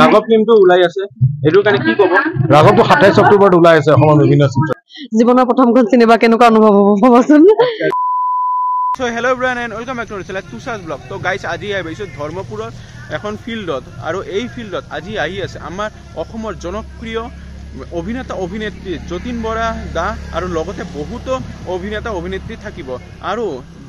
ৰাঘৱ ফিল্মটো ওলাই আছে। এইটোৰ কাৰণে কি ক'ব? ৰাঘৱটো সাতাইছ অক্টোবৰত ওলাই আছে অসমৰ বিভিন্ন চিত্ৰ জীৱনৰ প্ৰথমখন চিনেমা কেনেকুৱা অনুভৱ হ'ব ভাবাচোন? চ' হেল্ল' ব্ৰান এণ্ড ৱেলকাম বেক টু ৰিচেলা তুষাৰ ব্লগ তো গাইছ আজি আহিছোঁ ধৰ্মপুৰত এখন ফিল্ডত আৰু এই ফিল্ডত আজি আহি আছে আমাৰ অসমৰ জনপ্ৰিয় অভিনেতা অভিনেত্ৰী যতীন বৰা দা আৰু লগতে বহুতো অভিনেতা অভিনেত্ৰী থাকিব। আৰু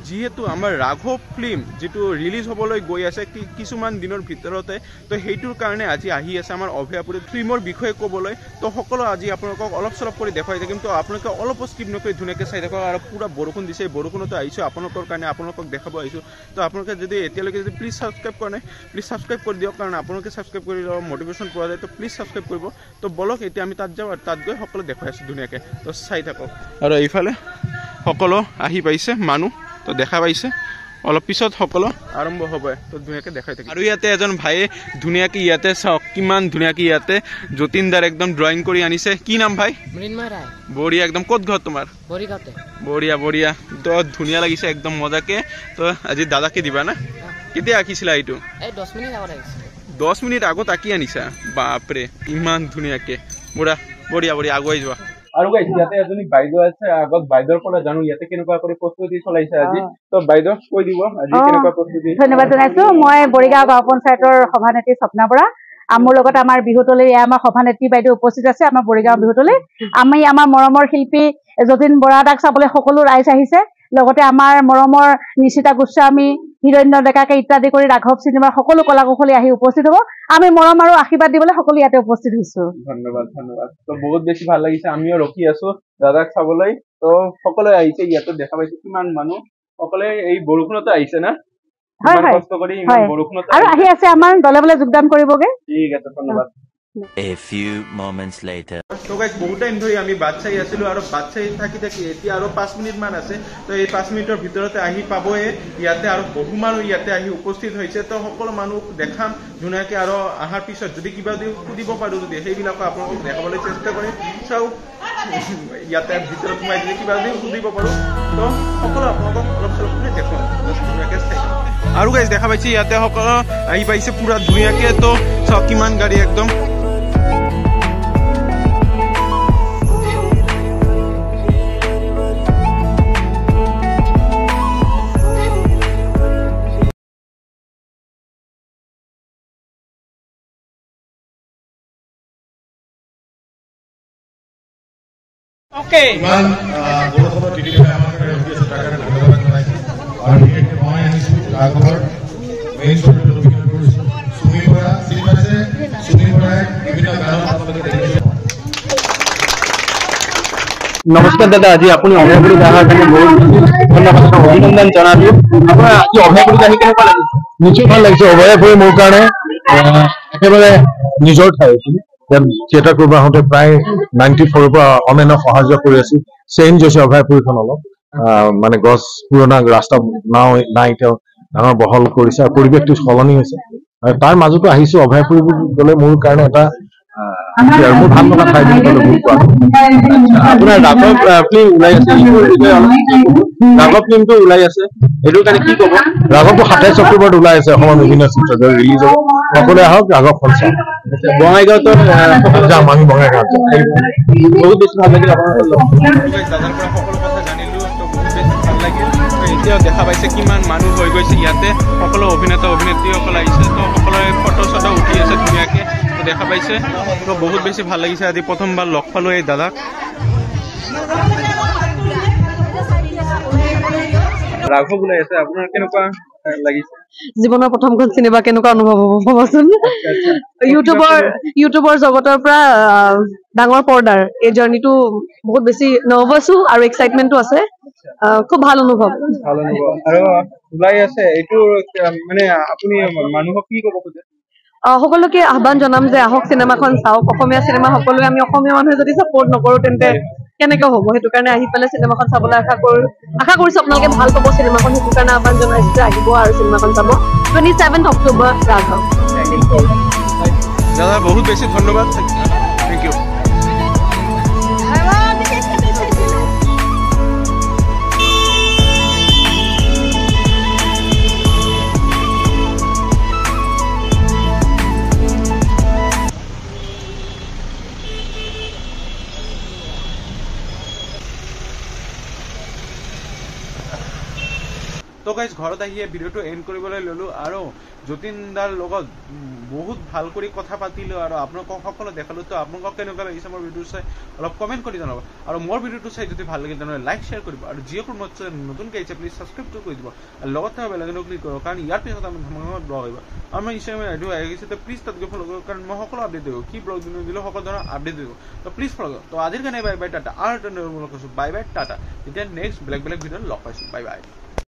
যিহেতু আমাৰ ৰাঘৱ ফিল্ম যিটো ৰিলিজ হ'বলৈ গৈ আছে কিছুমান দিনৰ ভিতৰতে তো সেইটোৰ কাৰণে আজি আহি আছে আমাৰ অভয়াপুৰী ফিল্মৰ বিষয়ে ক'বলৈ। তো সকলো আজি আপোনালোকক অলপ চলপ কৰি দেখুৱাই থাকিম তো আপোনালোকে অলপো স্কিপ নকৰি ধুনীয়াকৈ চাই থাকক আৰু পূৰা বৰষুণ দিছে। বৰষুণতো আহিছোঁ আপোনালোকৰ কাৰণে আপোনালোকক দেখাব আহিছোঁ। তো আপোনালোকে যদি এতিয়ালৈকে যদি প্লিজ ছাবস্ক্ৰাইব কৰা নাই প্লিজ ছাবস্ক্ৰাইব কৰি দিয়ক কাৰণ আপোনালোকে ছাবস্ক্ৰাইব কৰি অলপ মটিভেশ্যন পোৱা যায় তো প্লিজ ছাবস্ক্ৰাইব কৰিব। তো বলক এতিয়া আমি তাত যাওঁ আৰু তাত গৈ সকলো দেখুৱাই আছোঁ ধুনীয়াকৈ। তো চাই থাকক। আৰু এইফালে সকলো আহি পাইছে মানুহ। তো দেখা পাইছে? অলপ পিছত সকলো আৰম্ভ হ'ব তো ধুনীয়াকৈ দেখাই থাকে আৰু ইয়াতে এজন ভাইয়ে ধুনীয়াকৈ ইয়াতে চাওক কিমান ধুনীয়াকৈ ইয়াতে যতীনদাৰ একদম ড্ৰয়িং কৰি আনিছে। কি নাম ভাই? বঢ়িয়া একদম ক'ত ঘৰ তোমাৰ? বঢ়িয়া বঢ়িয়া। তো ধুনীয়া লাগিছে একদম মজাকে। তো আজি দাদাকে দিবা না? কেতিয়া আঁকিছিলা এইটো? এই দহ মিনিট আগত আঁকি আনিছা? বাপৰে ইমান ধুনীয়াকে। বঢ়িয়া বঢ়িয়া বঢ়িয়া আগুৱাই যোৱা। আৰু গাইছ ইয়াতে এজনী বাইদেউ আছে আগত বাইদেউৰ পৰা জানো ইয়াতে কেনেকুৱা কৰি প্ৰস্তুতি চলাইছে আজি। তো বাইদেউ কৈ দিব আজি। কেনেকুৱা প্ৰস্তুতি। ধন্যবাদ জনাইছো। মই বৰিগাঁও গাঁও পঞ্চায়তৰ সভানেত্ৰী স্বপ্না বৰা। মোৰ লগত আমাৰ বিহুতলী এয়া আমাৰ সভানেত্ৰী বাইদেউ উপস্থিত আছে আমাৰ বৰিগাঁও বিহুতলী। আমি আমাৰ মৰমৰ শিল্পী যতীন বৰা দাক চাবলৈ সকলো ৰাইজ আহিছে। লগতে আমাৰ মৰমৰ নিশিতা গোস্বামী হিৰণ্য ডেকাকে ইত্যাদি কৰি ৰাঘৱ চিনেমাৰ সকলো কলা কুশলী আহি উপস্থিত হ'ব। আমি মৰম আৰু আশীৰ্বাদ দিবলৈ সকলো ইয়াতে উপস্থিত হৈছো। ধন্যবাদ ধন্যবাদ। তো বহুত বেছি ভাল লাগিছে আমিও ৰখি আছো দাদাক চাবলৈ। তো সকলোৱে আহিছে ইয়াতে দেখা পাইছো কিমান মানুহ। সকলোৱে এই বৰষুণতো আহিছে না? হয়, হয়। আৰু। আহি আছে আমাৰ দলে বলে যোগদান কৰিবগে। ঠিক আছে ধন্যবাদ। A few moments later. তো গাইজ বহুত টাইম ধৰি আমি বাট চাই আছিলো আৰু বাট চাই থাকি থাকি এতিয়া আৰু পাঁচ মিনিট মান আছে। তো এই পাঁচ মিনিটৰ ভিতৰতে আহি পাবয়ে। ইয়াতে আৰু বহু মানুহ ইয়াতে আহি উপস্থিত হৈছে। তো সকলো মানুহ দেখাম। ধুনীয়াকে আৰু অহাৰ পিছত যদি কিবা যদি সুধিব পাৰো যদি সেইবিলাকো আপোনালোকক দেখাবলৈ চেষ্টা কৰিম। চাওক ইয়াতে ভিতৰত সোমাই যদি কিবা যদি সুধিব পাৰো তো সকলো আপোনালোকক অলপ চলপ কৰি দেখুৱাম। ধুনীয়াকে চাই। আৰু গাইজ দেখা পাইছে ইয়াতে সকলো আহি পাইছে পুৰা ধুনীয়াকে। তো চাওক কিমান গাড়ী একদম। ইমান আহ, বৰষুণত তিতি পেলাই আমাৰ কাৰণে ৰখি আছে তাৰ কাৰণে ধন্যবাদ জনাইছোঁ আৰু বিশেষকৈ মই আহিছোঁ ৰাঘৱৰ মেইন শ্বটটো অভিনয় কৰিছোঁ সুনীল বৰা চিনি পাইছে সুনীল বৰাই বিভিন্ন গানত আপোনালোকে দেখিছে নমস্কাৰ দাদা আজি আপুনি অভয়পুৰীত অহাৰ কাৰণে বহুত ধন্যবাদ অভিনন্দন জনালো আপোনাৰ আজি অভয়পুৰীত আহি কেনেকুৱা লাগিছে নিশ্চয় ভাল লাগিছে অভয়াপুৰী মোৰ কাৰণে একেবাৰে নিজৰ ঠাই ইয়াত থিয়েটাৰ কৰিব আহোঁতে প্ৰায় নাইনটি ফ'ৰৰ পৰা অমেনক সহায় কৰি আছো। চেঞ্জ হৈছে অভয়াপুৰীখন অলপ। আহ, মানে গছ পুৰণা ৰাস্তা নাও নাই তেওঁ ডাঙৰ বহল কৰিছে আৰু পৰিৱেশটো সলনি হৈছে। আৰু তাৰ মাজতো আহিছো অভয়াপুৰী গ'লে মোৰ কাৰণে এটা আহ, কি আৰু মোৰ ভাল লগা ঠাই বুলি ক'লে ভুল কোৱা আপোনাৰ ৰাঘৱ ফিল্ম ওলাই আছে। এইটোৰ বিষয়ে অলপ কি ক'ব? ৰাঘৱ ফিল্মটো ওলাই আছে। এইটোৰ কাৰণে কি ক'ব? ৰাঘৱটো সাতাইছ অক্টোবৰত ওলাই আছে অসমৰ বিভিন্ন চিত্ৰত ৰিলিজ হ'ব। সকলোৱে আহক ৰাঘৱখন চাওক। বঙাইগাঁৱতো যাম আমি বঙাইগাঁৱত যাম বহুত বেছি ভাল লাগিল আপোনাৰ দাদাৰ পৰা সকলো কথা জানিলো তো বহুত বেছি ভাল লাগিল। তো এতিয়াও দেখা পাইছে কিমান মানুহ হৈ গৈছে ইয়াতে। সকলো অভিনেতা অভিনেত্ৰীসকল আহিছে তো সকলোৱে ফটো চটো উঠি আছে ধুনীয়াকৈ তো দেখা পাইছে। তো বহুত বেছি ভাল লাগিছে। আজি প্ৰথমবাৰ লগ পালোঁ এই দাদাক। ৰাঘৱ ওলাই আছে আপোনাৰ কেনেকুৱা লাগিছে? জীৱনৰ প্ৰথমখন চিনেমা কেনেকুৱা অনুভৱ হ'ব ভাবাচোন? ইউটিউবৰ ইউটিউবৰ জগতৰ পৰা ডাঙৰ পৰ্দাৰ এই জাৰ্ণিটো বহুত বেছি নাৰ্ভাছো আৰু এক্সাইটমেণ্টো আছে। খুব ভাল অনুভৱ। আৰু ওলাই আছে এইটো মানে আপুনি মানুহক কি ক'ব খোজে? সকলোকে আহ্বান জনাম যে আহক চিনেমাখন চাওক। অসমীয়া চিনেমা সকলোৱে আমি অসমীয়া মানুহে যদি ছাপৰ্ট নকৰো তেন্তে কেনেকে হ'ব? সেইটো কাৰণে আহি পেলাই চিনেমাখন চাবলৈ আশা কৰো আশা কৰিছো আপোনালোকে ভাল পাব চিনেমাখন। সেইটো কাৰণে আহ্বান জনাইছো যে আহিব আৰু চিনেমাখন চাব। টুৱেণ্টি ছেভেন্থ অক্টোবৰ ৰাঘৱ। দাদা বহুত বেছি ধন্যবাদ। থেংক ইউ তো গাইজ ঘৰত আহিয়ে ভিডিঅ'টো এণ্ড কৰিবলৈ ল'লোঁ আৰু যতীন দাৰ লগত বহুত ভাল কৰি কথা পাতিলোঁ আৰু আপোনালোকক সকলো দেখালোঁ। তো আপোনালোকক কেনেকুৱা লাগিছে মোৰ ভিডিঅ' চাই অলপ কমেণ্ট কৰি জনাব। আৰু মোৰ ভিডিঅ'টো চাই যদি ভাল লাগে তেনেহ'লে লাইক শ্বেয়াৰ কৰিব। আৰু যিসকল মোৰ নতুনকৈ আহিছে প্লিজ ছাবস্ক্ৰাইবটো কৰি দিব। আৰু লগত থকা বেলেগনো ক্লিক কৰক কাৰণ ইয়াৰ পিছত আমি ধৰ্মত ব্লগ আহিব। আৰু মই ইনষ্টাগ্ৰামত আইডিও আহি গৈছে তো প্লিজ তাত গৈ ফ'ল' কৰক কাৰণ মই সকলো আপডেট দিব। কি ব্লগ দিলোঁ দিলেও সকলো ধৰণৰ আপডেট দিব। তো প্লিজ ফ'ল' তো আজিৰ কাৰণে বাই বাই টাটা। আৰু এটা নতুন কৈছোঁ বাই বাই টাটা। তেতিয়া নেক্সট বেলেগ বেলেগ ভিডিঅ'ত লগ পাইছোঁ। Bye bye